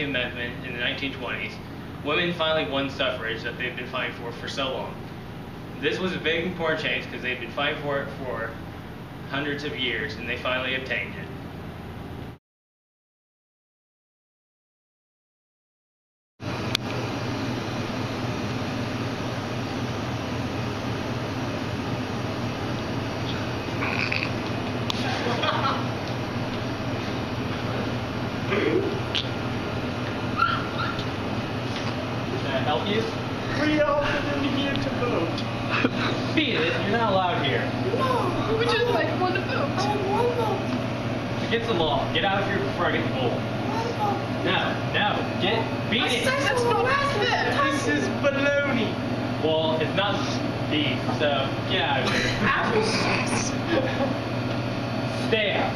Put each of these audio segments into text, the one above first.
the Amendment in the 1920s, women finally won suffrage that they've been fighting for for so long. This was a big important change because they've been fighting for it for hundreds of years and they finally obtained it. Can I help you? We all in here to vote. Beat it, you're not allowed here. No, we just like want to vote. Oh, I want vote. Against the law. Get out of here before I get the bull. No, no, get beat it. That's not this. This is baloney. Well, it's not beef, so get out of here. Stay out.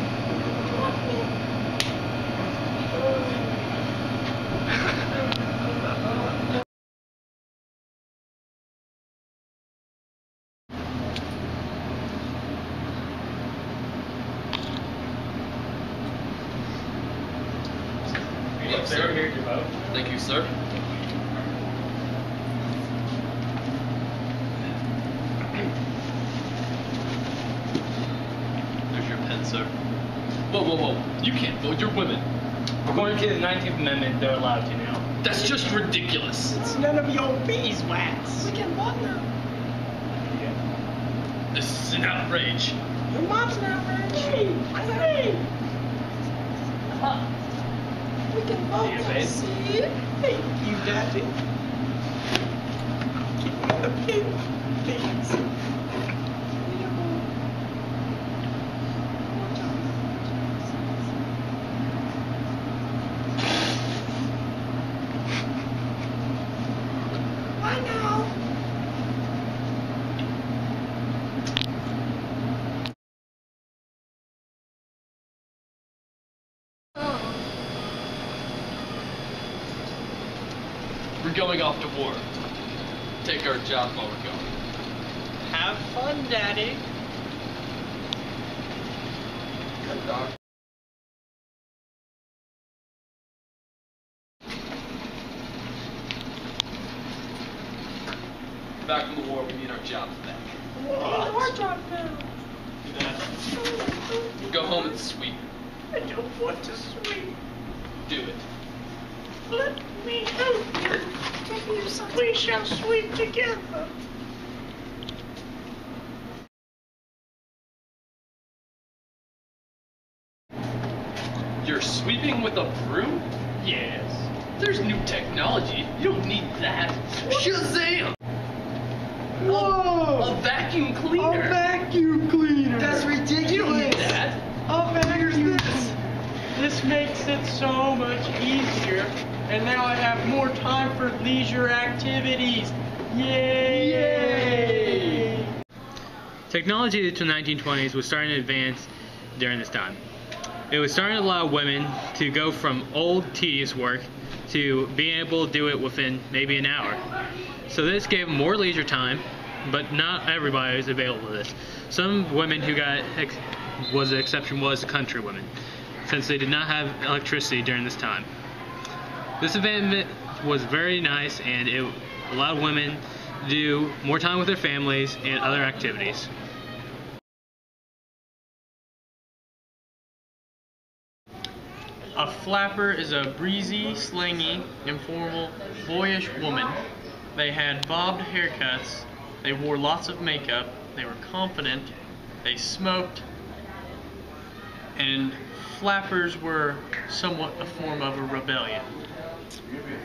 Yes, Sir, sir. here's your vote. Thank you, sir. There's your pen, sir. Whoa, whoa, whoa. You can't vote. You're women. According to the 19th Amendment, they're allowed to now. That's just ridiculous. It's none of your beeswax. We can vote now. This is an outrage. Your mom's an outrage. Hey, hey. We can vote Yeah, babe. See? Thank you, Daddy. Give me the please. Why now? We're going off to war. Take our job while we're going. Have fun, Daddy. Back from the war, we need our jobs back. Our job now. Go home and sweep. I don't want to sweep. Do it. Let me help you. Take me or something. We shall sweep together. You're sweeping with a broom? Yes. There's new technology. You don't need that. Shazam! Whoa! A vacuum cleaner. A vacuum cleaner. That's ridiculous. you don't need that. A vacuum. This makes it so much easier, and now I have more time for leisure activities. Yay! Yay! Technology to the 1920s was starting to advance during this time. It was starting to allow women to go from old, tedious work to being able to do it within maybe an hour. So this gave more leisure time, but not everybody was available to this. Some women who got was the exception was country women, since they did not have electricity during this time. This event was very nice and it allowed women to do more time with their families and other activities. A flapper is a breezy, slangy, informal, boyish woman. They had bobbed haircuts. They wore lots of makeup. They were confident. They smoked. And flappers were somewhat a form of a rebellion.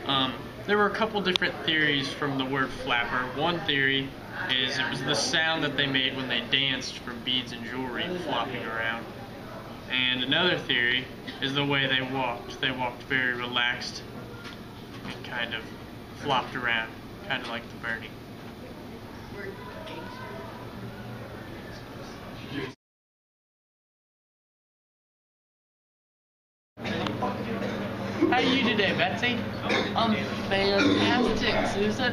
Um, there were a couple different theories from the word flapper. One theory is it was the sound that they made when they danced from beads and jewelry flopping around. And another theory is the way they walked. They walked very relaxed and kind of flopped around, kind of like the Bernie. How you today, Betsy? I'm fantastic, Susan.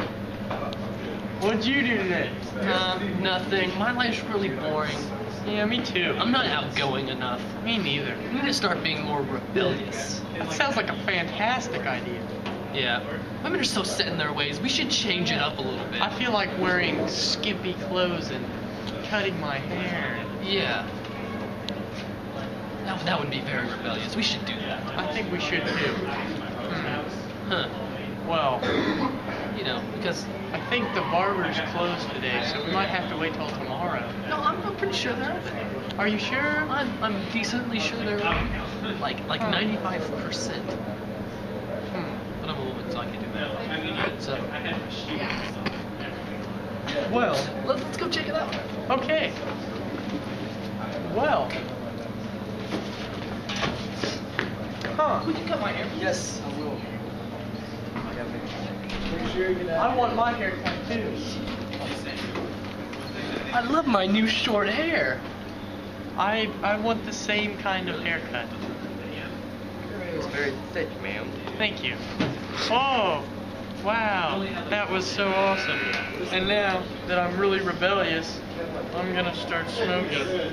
What'd you do today? Um, nothing. My life's really boring. Yeah, me too. I'm not outgoing enough. Me neither. We need to start being more rebellious. That sounds like a fantastic idea. Yeah. Women are so set in their ways. We should change it up a little bit. I feel like wearing skimpy clothes and cutting my hair. Yeah. That, that would be very rebellious. We should do that. I think we should too. Huh. Well, You know, because I think the barber's closed today, so we might have to wait till tomorrow. no, I'm, I'm pretty sure they're open. Are you sure? I'm, I'm decently sure they're open. Like like 95 percent. Hmm. But I'm a woman, so I can do that. So Well, let, let's go check it out. okay. Well. Huh. Would you cut my hair? Yes, I will. I want my haircut too. I love my new short hair. I I want the same kind of haircut. It's very thick, ma'am. Thank you. Oh, wow, that was so awesome. And now that I'm really rebellious, I'm gonna start smoking.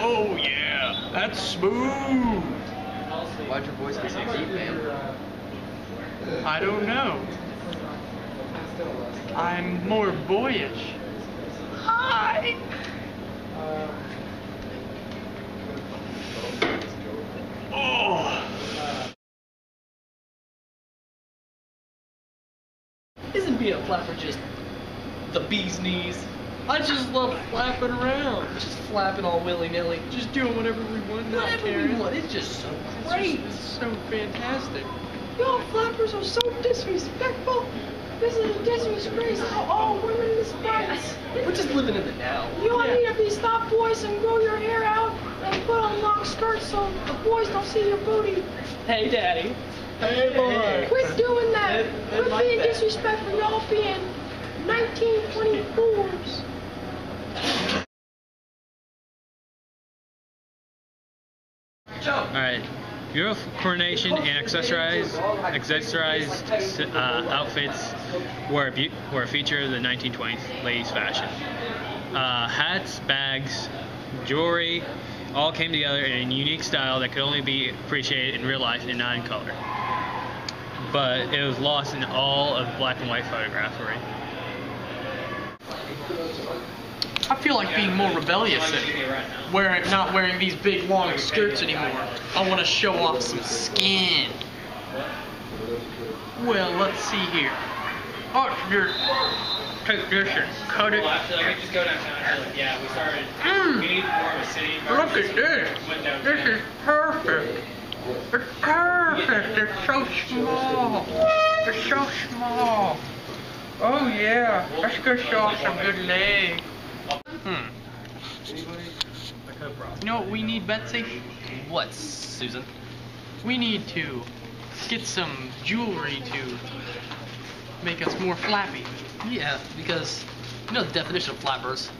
Oh yeah, that's smooth. Why'd your voice get so deep, ma'am? I don't know. I'm more boyish. Hi. Oh. Isn't being a flapper just the bee's knees? I just love flapping around, just flapping all willy nilly. Just doing whatever we want, not Whatever we caring. want, it's just so It's great. just- It's so fantastic. Y'all flappers are so disrespectful. This is a disgrace to all women in this place. We're just living in the now. You all Yeah. need to be stop boys and grow your hair out and put on long skirts so the boys don't see your booty. Hey, daddy. Hey, boy. Quit doing that. They- they Quit like being that. disrespectful. Y'all being 1924s. Right. Your coronation and accessorized, accessorized uh, outfits were a, were a feature of the 1920s ladies' fashion. Uh, hats, bags, jewelry, all came together in a unique style that could only be appreciated in real life and not in color. But it was lost in all of black and white photography. I feel like being more rebellious and wearing, not wearing these big long skirts anymore. I want to show off some skin. Well, let's see here. Oh, this and cut it. Yeah, we started. Mm. need more of a city. Look at this. This is perfect. It's perfect. It's so small. It's so small. Oh yeah. Let's go show off some good legs. Hmm. You know what we need, Betsy? What, Susan? We need to get some jewelry to make us more flappy. Yeah, because you know the definition of flappers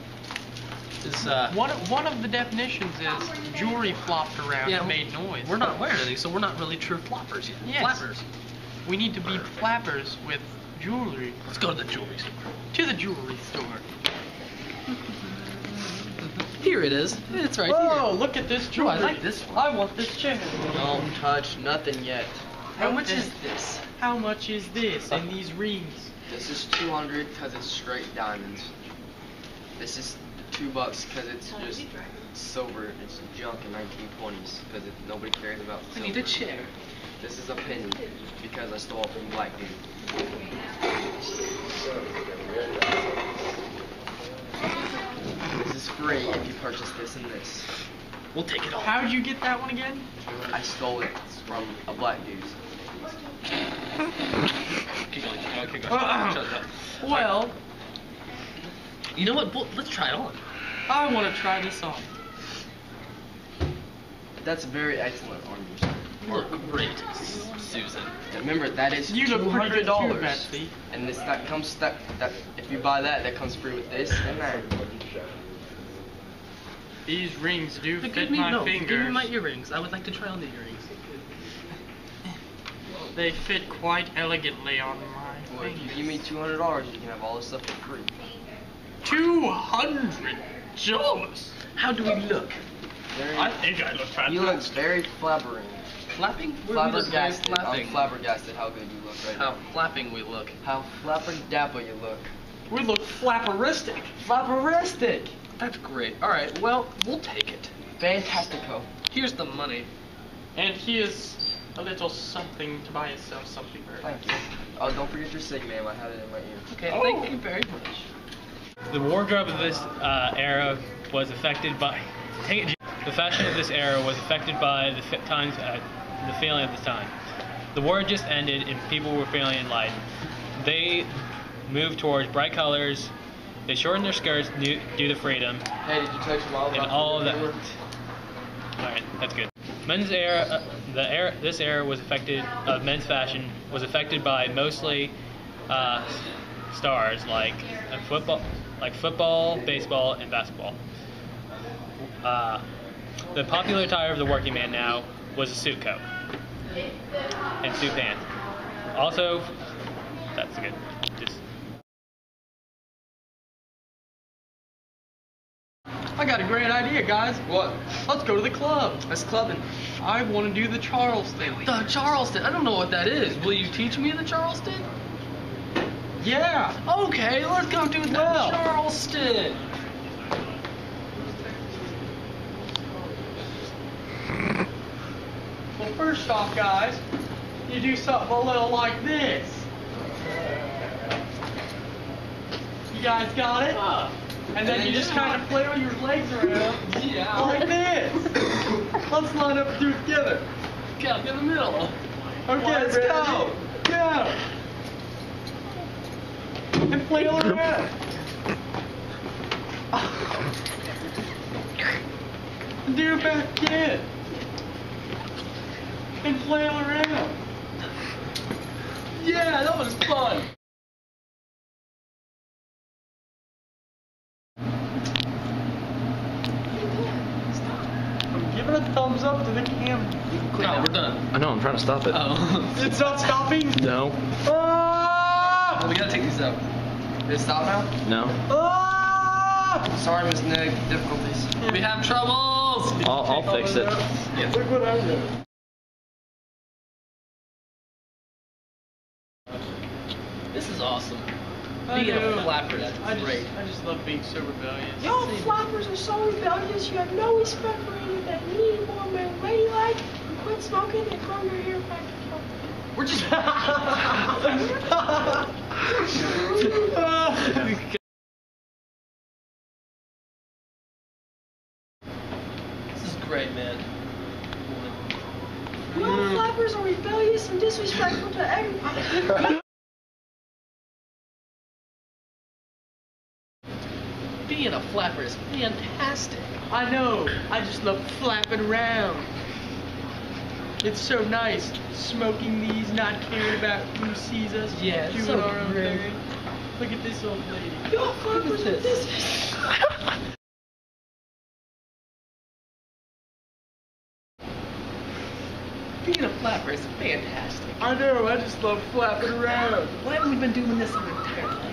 is uh. One of, one of the definitions is jewelry flopped around Yeah, and made noise. We're not wearing anything, so we're not really true floppers yet. Yes. Flappers. We need to be flappers with jewelry. Let's go to the jewelry store. To the jewelry store. Here it is. It's right Whoa, look at this here. Oh. I like this one. I want this chain. Don't touch nothing yet. How much is this? How much is this and these rings? This is 200 because it's straight diamonds. This is two bucks because it's just silver. It's junk in 1920s because nobody cares about I need a chair. This is a penny because I stole it from a black dude. This is free if you purchase this and this. We'll take it all. How'd you get that one again? I stole it from a black dude. Keep going, keep going, keep going. Shut. Well, You know what? Let's try it on. I want to try this on. That's very excellent on you, sir. You look great, Susan. Remember that is You look two hundred dollars. And this that comes that that if you buy that that comes free with this and that. These rings do But fit give me my no. fingers. Give me my earrings. I would like to try on the earrings. They fit quite elegantly on my if you give me two hundred dollars, you can have all this stuff for free. Two hundred dollars. How do we look? Very, I think I look you look very flappering. Flapping? We're we Flabbergasted. I'm flapping. flabbergasted how good you look right How now. flapping we look. How flapperdapple you look. We look flapperistic. Flapperistic. That's great. All right. Well, we'll take it. Fantastico. Here's the money. And here's a little something to buy yourself something very Thank you. Oh, don't forget your sig, ma'am. I had it in my ear. Okay. Oh. Thank you very much. The wardrobe of this uh, era was affected by the fashion of this era was affected by the times, uh, the feeling of the time. The war just ended and people were feeling enlightened. They moved towards bright colors. They shortened their skirts due, to freedom, Hey, did you text your mom and all of that. All right, that's good. Men's era, uh, the era, this era was affected of men's fashion was affected by mostly uh, stars like uh, football, like football, baseball, and basketball. Uh, the popular attire of the working man now was a suit coat and suit pants. Also, that's good. Just I got a great idea, guys. What? Let's go to the club. That's clubbing. I want to do the Charleston. The Charleston. I don't know what that is. Will you teach me the Charleston? Yeah. Okay, let's go do the Well. Charleston. Well, first off, guys, you do something a little like this. You guys got it? And then you just kind of flail your legs around Yeah. like this. Let's line up and do it together. Get in the middle. Okay, let's go. Go. And flail around. Do it back again. And flail around. Yeah, that was fun. I'm giving a thumbs up to the camera. No, we're done. I know, I'm trying to stop it. Oh. It's not stopping. No. Ah! we gotta take these out. Did it stop now? No. Ah! Sorry, Miss Nick. Difficulties. We have troubles. I'll, I'll fix it. Yeah. Look what I did. This is awesome. Being a flapper, that's I just, great. I just love being so rebellious. Y'all flappers are so rebellious, you have no respect for anything. You need more man ladylike, and quit smoking, and grow your hair back to Celtic. We're just. this is great, man. Y'all flappers are rebellious and disrespectful to everybody. Being a flapper is fantastic. I know. I just love flapping around. It's so nice smoking these, not caring about who sees us. Yeah, doing so our own great. thing. Look at this old lady. Y'all flappers are this. Being a flapper is fantastic. I know. I just love flapping around. Why haven't we been doing this our entire life?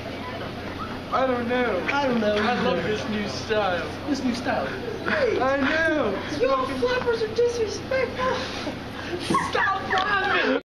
I don't know. I don't know. I love this new style. This new style. I know. Y'all flappers are disrespectful. Stop flapping.